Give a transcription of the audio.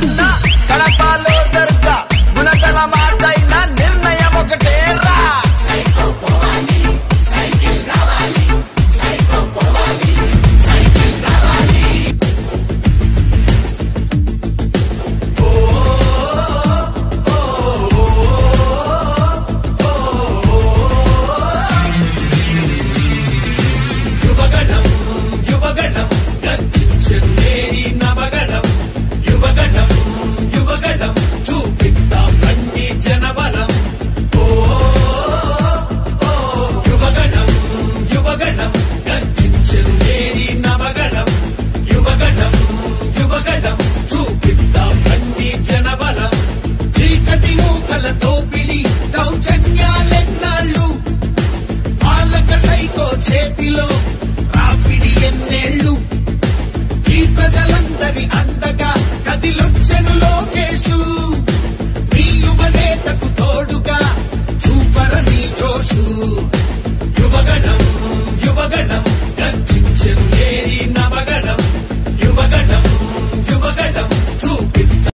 ななカラパン